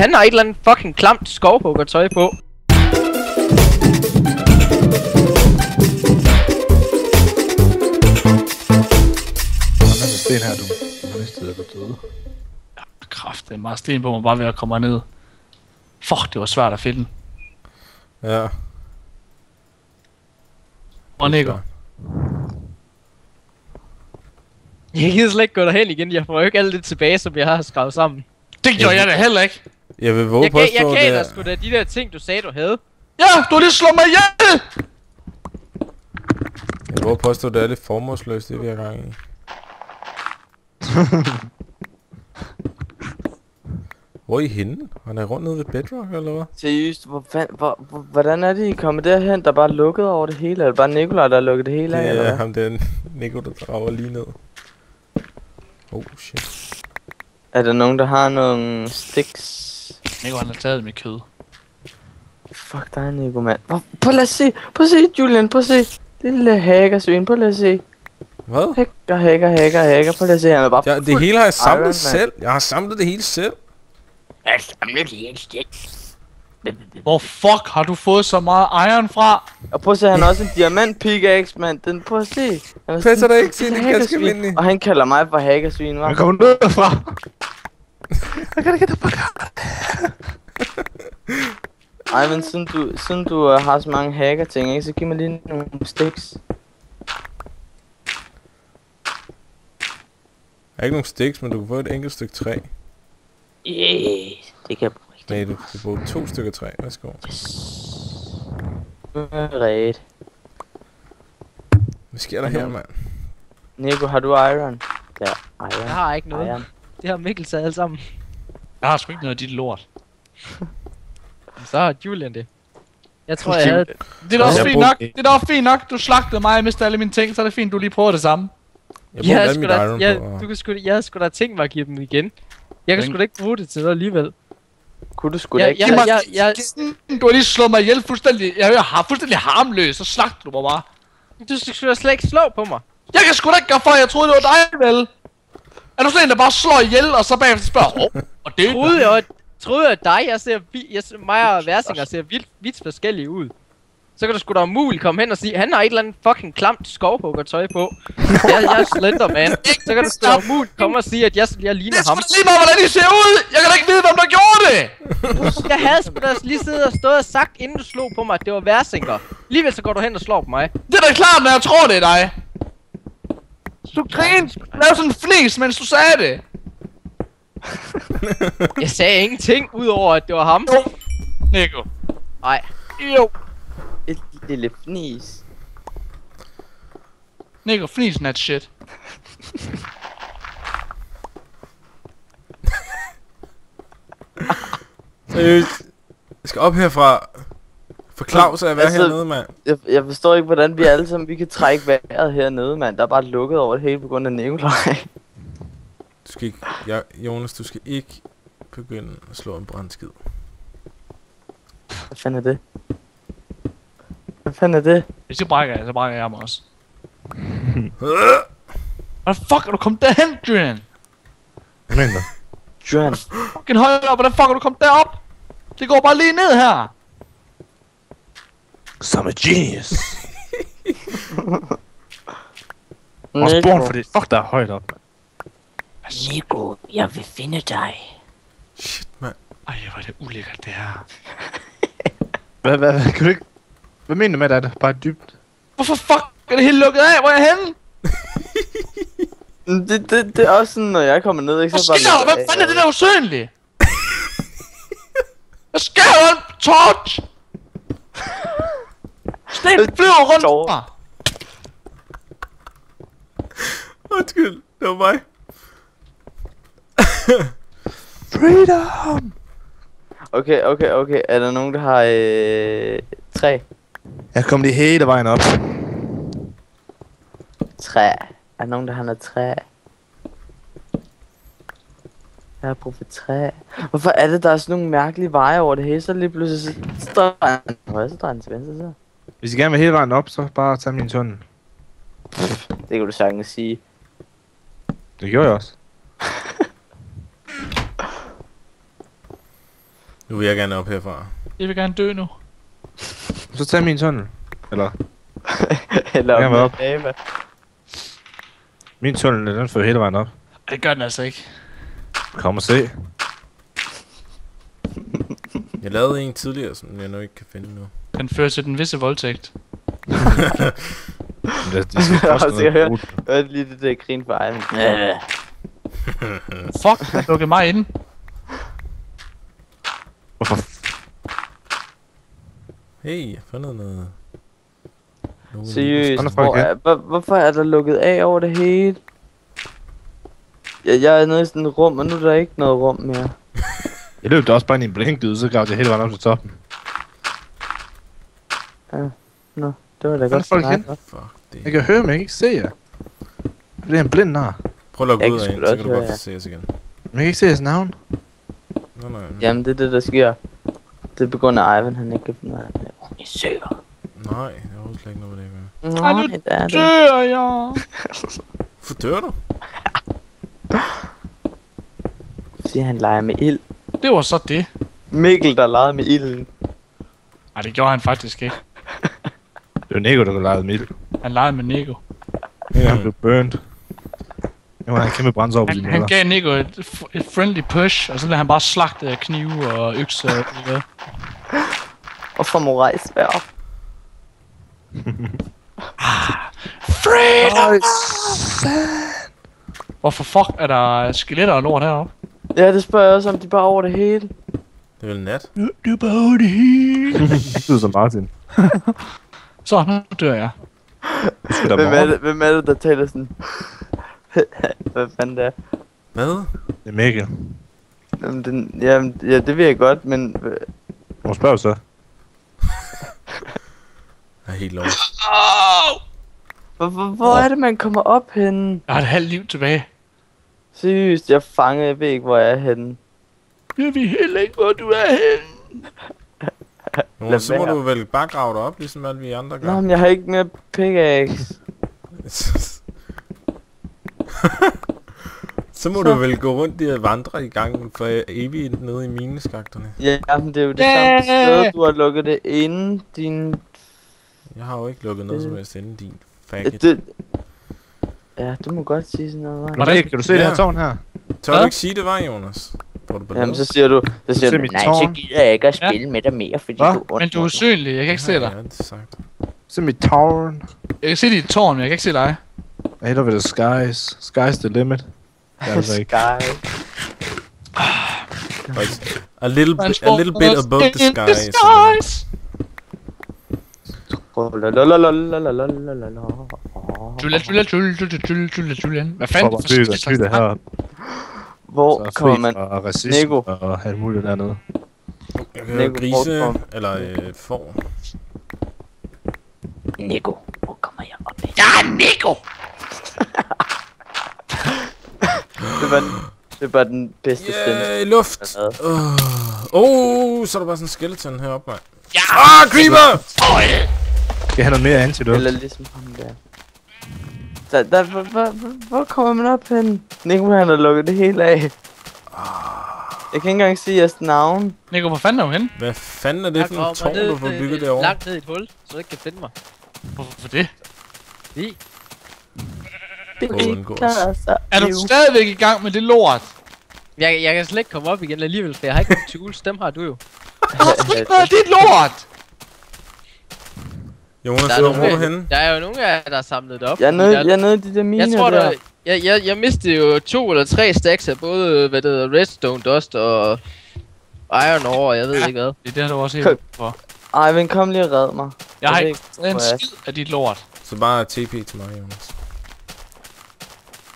han har et eller andet fucking klamt skovhuggertøj på. Hvad er sten her, du? Du mistede, at du døde. Kraft, det er meget sten på mig bare ved at komme ned. Fuck, det var svært at finde. Ja. Og Nico. Jeg gider slet ikke gå derhen igen, jeg får jo ikke alt det tilbage, som jeg har skrevet sammen. Det gjorde jeg da heller ikke. Jeg vil våge Jeg, på at jeg gav dig sgu da de der ting, du sagde, du havde. Ja, du har lige slået mig ihjel! Jeg våger på at stå det er lidt formålsløst, det vi har gang i. Hvor er I henne? Han er rundt nede ved Bedrock, eller hvad? Seriøst, hvor, hvor, hvor, hvordan er det, I kommet derhen, der bare lukket over det hele? Er det bare Nikolaj, der har lukket det hele af, eller er hvad? ham, den Nico, der drager lige ned. Oh shit. Er der nogen, der har nogle sticks? Nico, han har taget mit kød. Fuck dig, Nico, mand. Hvor, prøv lad os se. Prøv at se, Julian. Prøv at se. Det lille hackersvin. Prøv at se. Hvad? Hacker, hacker, hacker, hacker. Prøv at se. Han er bare Ja, det hele har jeg Iron Man. samlet selv. Jeg har samlet det hele selv. Hvor fuck har du fået så meget iron fra? Og prøv at se, han har også en diamant pickaxe, mand. Den, prøv at se. Han er Passer det ikke til, det er ganske. Og han kalder mig for hackersvin, hva'? Han kommer ned derfra. Ej, men siden du, siden du uh, har så mange hacker ting, ikke, så giv mig lige nogle sticks. Jeg har ikke nogen sticks, men du kan få et enkelt stykke træ. Yeah, det kan jeg bruge rigtig Nej, du kan få to stykker træ. Værsgo. Ret. Hvad sker der her, mand? Nico, har du iron? Ja, iron. Jeg har ikke noget. Iron. Det har Mikkel taget alle sammen. Jeg har sgu ikke noget af dit lort. Så har Julian det. Jeg tror, jeg havde... Det er da også Jeg fint brugte- nok. Det er da også fint nok. Du slagtede mig og mistede alle mine ting, så er det fint, du lige prøver det samme. Jeg Jeg brugte havde alt sgu mit da, iron jeg, på. du kan sgu, jeg havde sgu da tænkt mig at give dem igen. Jeg kan Den- sgu da ikke bruge det til noget alligevel. Kunne du sgu da ikke? ja, Giv mig- ja, ja, Du har lige slået mig ihjel fuldstændig. Jeg er har fuldstændig harmløs, så slagter du mig bare. du skal da slet ikke slå på mig. Jeg kan sgu da ikke gøre for, jeg troede, det var dig, vel? Er du sådan en, der bare slår ihjel, og så bagefter spørger, hov, og det Troede jeg, troede jeg dig, jeg ser, jeg, ser- mig og Versinger ser vidt, vidt forskellige ud. Så kan du sgu da umuligt komme hen og sige, han har et eller andet fucking klamt skovhuggertøj på. Jeg, jeg er Slenderman. Så kan du sgu da umuligt komme og sige, at jeg, jeg ligner Det er ham. sgu da lige meget, hvordan I ser ud! Jeg kan da ikke vide, hvem der gjorde det! Jeg havde sgu da lige siddet og stået og sagt, inden du slog på mig, at det var Versinger. Alligevel så går du hen og slår på mig. Det er da klart, når jeg tror, det er dig. Du grinede, lavede sådan en fnis, mens du sagde det. Jeg sagde ingenting, udover at det var ham. Jo. Nico. Nej. Jo. Et lille fnis. Nico, fnisen er shit. Seriøst. Jeg skal op herfra. For Claus er at være Altså- hernede, mand. Jeg, jeg forstår ikke, hvordan vi alle sammen vi kan trække vejret hernede, mand. Der er bare lukket over det hele på grund af Nikolaj. Du skal ikke... Ja, Jonas, du skal ikke begynde at slå en brandskid. Hvad fanden er det? Hvad fanden er det? Hvis jeg brækker jeg, så brækker jeg mig også. Hvordan fuck er du kommet derhen, Julian? Hvad mener du? Julian. Fucking højt op, hvordan fuck er du kommet derop? Det går bare lige ned her. Som a genius. Og spawn for det. Fuck, der er højt op. Nico, jeg vil finde dig. Shit, mand. Ej, hvor er det ulækkert, det her. Hvad, hvad, hvad, kan du ikke... Hvad mener du med, at det er bare dybt? Hvorfor fuck er det helt lukket af? Hvor er jeg henne? Det, det, det er også sådan, når jeg kommer ned, ikke? Hvad Så bare sker der? lukket Hvad af. fanden er det der usynlige? Hvad sker der? En torch! Sten flyver rundt mig. Undskyld, det var mig. Freedom! Okay, okay, okay. Er der nogen, der har øh, træ? Jeg kom lige hele vejen op. Træ. Er der nogen, der har noget træ? Jeg har brug for træ. Hvorfor er det, der er sådan nogle mærkelige veje over det hele? Så lige pludselig så drejer den til højre, så drejer den til venstre, så. Hvis I gerne vil hele vejen op, så bare tag min tunnel. Det kan du sagtens sige. Det gjorde jeg også. Nu vil jeg gerne op herfra. Jeg vil gerne dø nu. Så tag min tunnel. Eller, Eller op. er lava. min tunnel, den fører hele vejen op. Det gør den altså ikke. Kom og se. Jeg lavede en tidligere, som jeg nu ikke kan finde nu. Den fører til den visse voldtægt. Det, det skal Jeg koste. Jeg hørte lige det der grin for Ivan. Ja. Fuck, han lukkede mig ind. Hvorfor? Hey, jeg fundet noget. Nogen- Seriøst, er hvor er, hvor, hvorfor er der lukket af over det hele? Jeg, jeg er nede i sådan et rum, og nu er der ikke noget rum mere. Jeg løb da også bare ind i en blinkdyd, så gav det hele vejen op til toppen. Det var da godt folk hen? Fuck det. Jeg kan høre, men jeg kan ikke se jer. Det er en blind nar. Prøv at logge Jeg ud af en, så kan du godt se os igen. Men jeg kan ikke se jeres navn. Nå, nej. Jamen, det er det, der sker. Det er på grund af Ivan, han ikke kan finde ud af det. I søger. Nej, jeg har slet ikke noget med det at gøre. Nej, det er det. Dør jeg. Hvorfor dør du? Fordi han leger med ild. Det var så det. Mikkel, der legede med ilden. Nej, det gjorde han faktisk ikke. Det var Nico, der lave mild. Han legede med Nico. Ja, han blev burnt. Har han en kæmpe brændsår på Han, han gav Nico et, et friendly push, og så lader han bare slagte af knive og økse og det der. Og samurai svær. Freedom! Hvorfor fuck er der skeletter og lort heroppe? Ja, det spørger jeg også om, de bare over det hele. Det er vel nat? Det er bare det hele. Det lyder som Martin. Så, nu dør jeg. Hvem er, det, hvem er det, der taler sådan? Hvad fanden det er? Hvad? Det er Mikkel. Jamen, den, jamen, ja, det ved jeg godt, men... Hvor spørger du så? Jeg er helt lov. Oh! Hvor, hvor, hvor er det, man kommer op henne? Jeg har et halvt liv tilbage. Seriøst, jeg fanger, jeg ved ikke, hvor jeg er henne. Jeg ved heller ikke, hvor du er henne. Nå, så må du vel bare grave dig op, ligesom alle vi andre Nå, gør. men jeg har ikke mere pickaxe. så må du vel gå rundt og vandre i gangen for evigt nede i mineskakterne. Ja, men det er jo det Yeah! samme sted, du har lukket det inde, din... Jeg har jo ikke lukket noget som helst inden din Ja, faggot. det... Ja, du må godt sige sådan noget? Hvordan- Mikkel, kan du se det Ja. her tårn her? Tør du ikke sige det var, Jonas? på det. Jamen, så siger du, så siger du, du nej, tårn. så gider jeg ikke at spille ja. med dig mere, fordi Hva? du er Men du er usynlig, jeg kan ikke se dig. Ja, det. Se mit tårn. Jeg kan se dit tårn, men jeg kan ikke se dig. I hit over the skies. Skies the limit. Altså sky. a little bit, a little bit above the skies. sky. The skies. Julian, Julian, Julian, Julian, Julian, Julian. Hvad fanden? Tyde, tyde her. Hvor Så kommer man? fra racisme Nico. og alt muligt dernede. Jeg kan grise, Fortform. eller øh, får. Nico, hvor kommer jeg op? Ja, Nico! Det var, den- det var den bedste stemme. Yeah, luft! jeg har Åh, oh, så er der bare sådan en skeleton heroppe, mand. Ja! Ah, creeper! Skal jeg have noget mere antidote? Eller ligesom ham der. Der, der, hvor, hvor, hvor, kommer man op hen? Nico han har lukket det hele af. Jeg kan ikke engang sige jeres navn. Nico, hvor fanden er du henne? Hvad fanden er det for nogle tårn, du får bygget derovre? langt ned i et hul, så du ikke kan finde mig. Hvorfor det? Fordi Det undgås. klarer sig Er du stadigvæk i gang med det lort? jeg, jeg kan slet ikke komme op igen alligevel, for jeg har ikke nogen tools. Dem har du jo. Hvad er dit lort? Jonas, Der er, hvor er du nogle, henne? der er jo nogle af jer, der har samlet det op. Jeg er nede, der- jeg er nede i de der miner jeg tror, der. der, jeg, jeg, jeg mistede jo to eller tre stacks af både, hvad det hedder, redstone dust og iron ore, og jeg ved Ja. ikke hvad. Det er det, du også helt for. Ej, men kom lige og red mig. Jeg har ved ikke en jeg skid af dit lort. Så bare TP til mig, Jonas.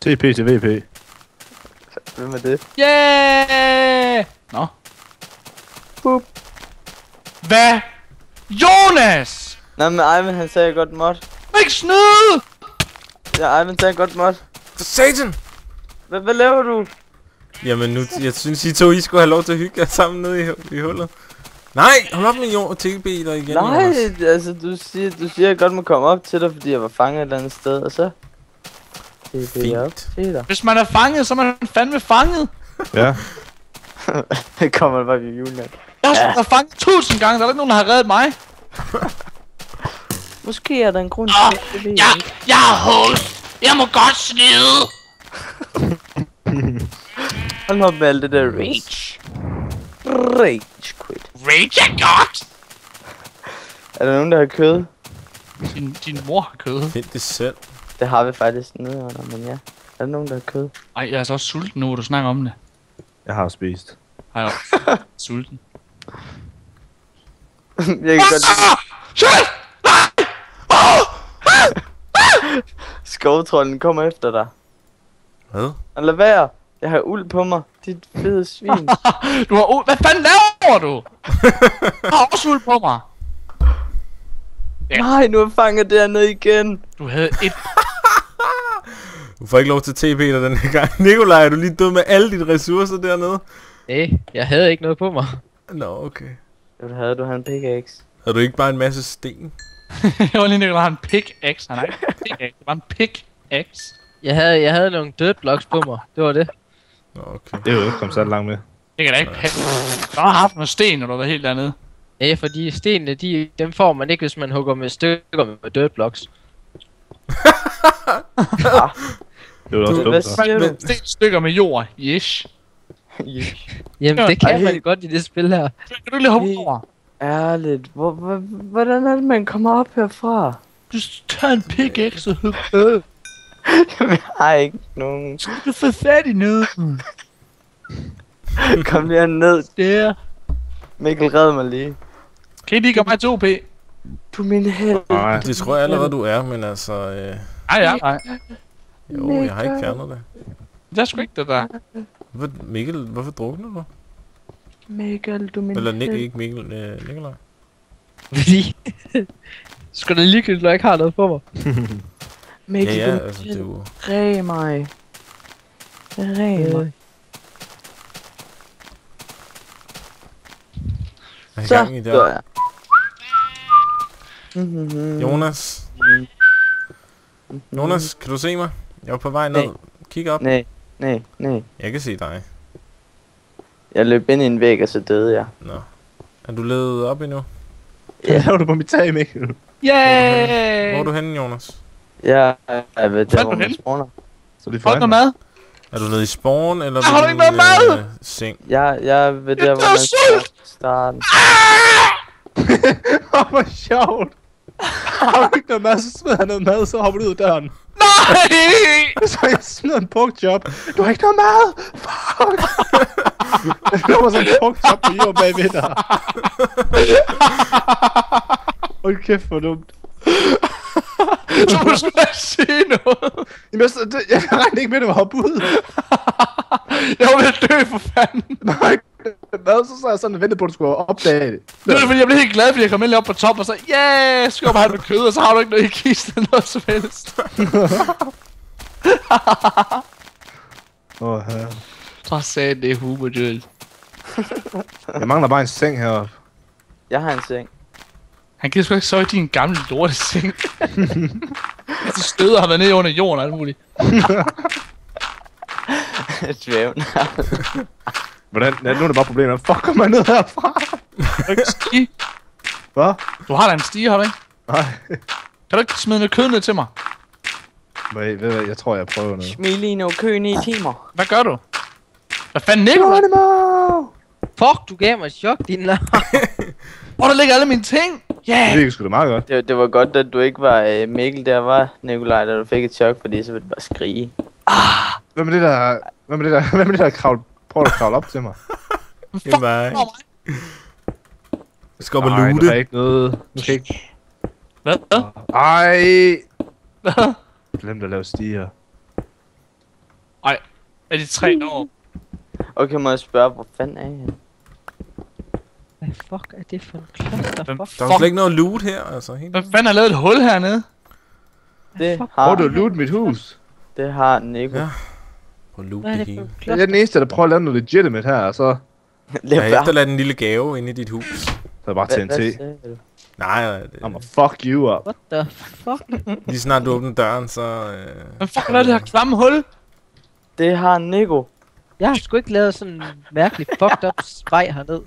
TP til VP. Hvem er det? Yeah! Nå. Boop. Hvad? Jonas! Nej, men Ivan han sagde godt mod. Ikke snyde! Ja, Ivan sagde godt mod. For satan! Hvad, hvad laver du? Jamen nu, jeg synes I to, I skulle have lov til at hygge jer sammen nede i, i hullet. Nej, hold op med jo TB der igen, Nej, Jonas. altså du siger, du siger, at jeg godt må komme op til dig, fordi jeg var fanget et eller andet sted, og så... Er Fint. Hvis man er fanget, så er man fandme fanget. Ja. Det kommer bare ved julen. Jeg har ja. fanget tusind gange, der er ikke nogen, der har reddet mig. Måske er der en grund til det. det. Ja, jeg ikke. jeg er host. Jeg må godt snyde. Hold nu op med alt det der rage. Rage quit. Rage er godt. Er der nogen, der har kød? Din, din mor har kød. Find det selv. Det har vi faktisk nede under, men ja. Er der nogen, der har kød? Ej, jeg er så også sulten nu, hvor du snakker om det. Jeg har spist. Ej, jeg er sulten. jeg kan godt Ah! Shit! Skovtrollen kommer efter dig. Hvad? Og lad være. Jeg har uld på mig. Dit fede svin. Du har uld. Hvad fanden laver du? Du har også uld på mig. Ja. Nej, nu er jeg fanget dernede igen. Du havde et... Du får ikke lov til TP dig den her gang. Nikolaj, er du lige død med alle dine ressourcer dernede? Nej, jeg havde ikke noget på mig. Nå, okay. Det havde du. Han pickaxe. Havde du ikke bare en masse sten? jeg var lige har en pickaxe. Ikke en pickaxe. Det var en pickaxe. Jeg havde, jeg havde nogle dirt blocks på mig. Det var det. Nå, okay. Det er jo ikke kommet så langt med. Det kan da ikke passe. Du har haft noget sten, når du var helt dernede. Ja, fordi stenene, de, dem får man ikke, hvis man hugger med stykker med dirt blocks. Det var også Du, dumt, hvad du? Sten stykker med jord. Yes. Jamen, Ja, det kan ej. man godt i det spil her. Kan du lige hoppe over? Ærligt. Hvor, hvor, hvordan er det, man kommer op herfra? Du tager en pickaxe og hugger. Jeg har ikke nogen. Så kan du få fat i noget. Kom lige ned. Der. Mikkel, red mig lige. Kan I lige gøre mig til OP? Du er min held. Nej. Det tror jeg allerede, du er, men altså... Øh, Ej, ja, nej. jo, jeg har ikke fjernet det. Det er sgu ikke det der. Hvorfor, Mikkel, hvorfor drukner du? Mikkel, du er min Eller Nik, ikke Mikkel, øh, Nikolaj. Fordi... Skal det ligegyldigt, når jeg ikke har noget på mig? Ja, Mikkel, ja, du min altså, det er jo... Red mig. Mig. Jeg er i Så gang i dør der. jeg. Mhm. Jonas, Jonas, kan du se mig? Jeg er på vej ned. Nej. Kig op. Nej, nej, nej. Jeg kan se dig. Jeg løb ind i en væg, og så døde jeg. Nå. Er du ledet op endnu? Hvad laver du på mit tag, Mikkel? Yay! Hvor er du henne, Jonas? Jeg er ved der, hvor du man spawner. Så det Folk noget mad? Er du nede i spawn, eller Har du ikke noget mad? øh, seng? Jeg, jeg er ved der, Jeg hvor man sult! starten. Åh, hvor sjovt. Har du ikke noget mad, så smider han noget mad, så hopper du ud af døren. Nej! Så jeg smider en porkchop. Du har ikke noget mad! Fuck! Kommer sådan en porkchop på jorden bagved dig. Hold kæft, hvor dumt. Du må sgu da sige noget. Jamen, jeg, det, jeg regnede ikke med, at det var hoppet ud. Jeg var ved at dø for fanden. Nej, hvad? Så sad jeg sådan og ventede på, at du skulle opdage det. Det var fordi, jeg blev helt glad, fordi jeg kom endelig op på top og så, yeah, skub have noget kød, og så har du ikke noget i kisten eller noget som helst. Åh, oh, ja. Så sagde det er humor, Joel. Jeg mangler bare en seng heroppe. Jeg har en seng. Han gider sgu ikke sove i din gamle lorteseng. så støder har været nede under jorden og alt muligt. Dvævn. Hvordan? Ja, nu er det bare problemet. Fuck, kommer jeg ned herfra? Stige? Hvad? Du har da en stige, har du ikke? Nej. Kan du ikke smide noget kød ned til mig? Ved, ved, hvad, jeg tror, jeg prøver noget. Smil lige nu køen i timer. Hvad gør du? Hvad fanden Nikolaj? Geronimo! Fuck, du gav mig et chok, din lar. Hvor der ligger alle mine ting? Ja! Det Yeah! virker sgu da meget godt. Det, det var godt, at du ikke var øh, Mikkel der var, Nikolaj, da du fik et chok, fordi så ville du bare skrige. Hvem er det der... Hvem er det der... Hvem er det der kravl... Prøver at kravle op til mig? Det er mig. Jeg skal op og Nej, nu loote. er ikke noget... Nu jeg ikke... Hvad? Ej! Hvad? Glemte at lave stiger. Er de tre år? Okay, må jeg spørge, hvor fanden er jeg henne? Hvad fuck er det for en kloster? Hvem Fuck, Der er jo slet ikke noget loot her, altså. Helt. Hvem fanden har lavet et hul hernede? Det fuck? Hvor har, du har lootet mit hus? det har Nico. Ja. Ja. Prøv at loot hvad er det det for hele. en Jeg kloster? er den eneste, der prøver at lave noget legitimate her, og så... Lad Jeg har være. efterladt en lille gave inde i dit hus. Så er det bare Hvad- hvad TNT. Nej, det, I'm a fuck you up. What the fuck? lige snart du åbner døren, så... Øh, Hvem fuck er det her klamme hul? Det har Nico. Jeg har sgu ikke lavet sådan en mærkelig fucked up vej herned.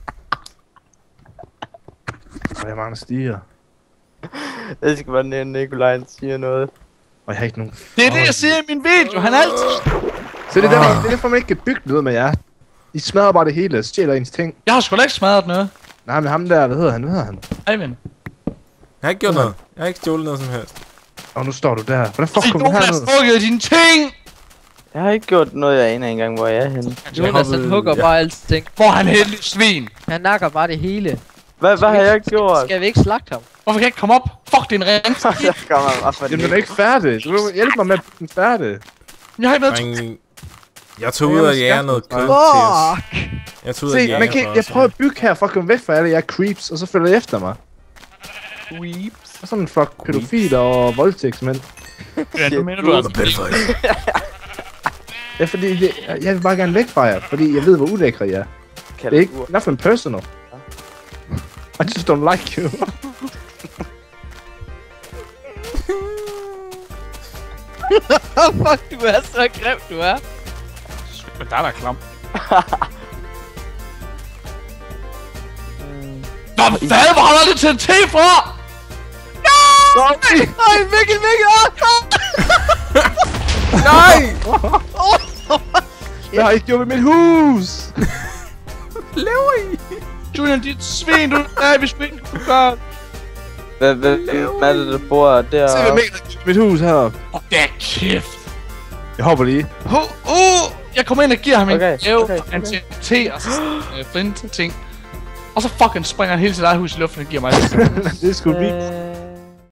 det er mange stiger. Jeg skal bare nævne, Nikolaj siger noget. Og jeg har ikke nogen... Det er det, jeg siger i min video. Han er altid... Så det er, derfor, det er derfor, man ikke kan bygge noget med jer. I smadrer bare det hele og stjæler ens ting. Jeg har sgu da ikke smadret noget. Nej, men ham der, hvad hedder han? Hvad hedder han? Eivind. Jeg har ikke gjort noget. Jeg har ikke stjålet noget som helst. Og nu står du der. Hvordan fuck Fordi kom du nogen har herned? strukket dine ting! Jeg har ikke gjort noget, jeg aner engang, hvor jeg er henne. Jonas, han hugger ja. bare alting. Hvor er han heldig svin? Han nakker bare det hele. Hvad, hvad har jeg gjort? Skal vi ikke slagte ham? Hvorfor kan jeg ikke komme op? Fuck, det er en ring. Så kommer han bare for Jamen, den er ikke færdig. Du må hjælpe mig med at den færdig. Jeg har ikke. Drenge, Jeg tog ud og jage noget kød til os. Jeg tog ud og Se, jage man kan, jeg prøver at bygge her for at komme væk fra alle jer creeps, og så følger I efter mig. Og sådan en flok pædofiler og voldtægtsmænd. Ja, nu mener du altså... Ja, fordi det, jeg vil bare gerne væk fra jer, fordi jeg ved, hvor ulækre I er. Det er ikke nothing personal. I just don't like you. Fuck, du er så grim, du er. Men der er da klam. Nå, hvad? Hvor holder det TNT for? Nej, Mikkel, Mikkel! Ah, Nej! Jeg har ikke gjort ved mit hus! Laver I? Julian, dit svin, du er vi svin, du gør. Hvad, hvad, hvad er det, der bor der? Se, hvad ved mit hus her. Åh, det er kæft. Jeg hopper lige. Uh, uh, jeg kommer ind og giver ham en Okay, gave, okay, en TNT og så øh, flint ting. Og så fucking springer han hele sit eget hus i luften og giver mig det. det er sgu vildt. Øh,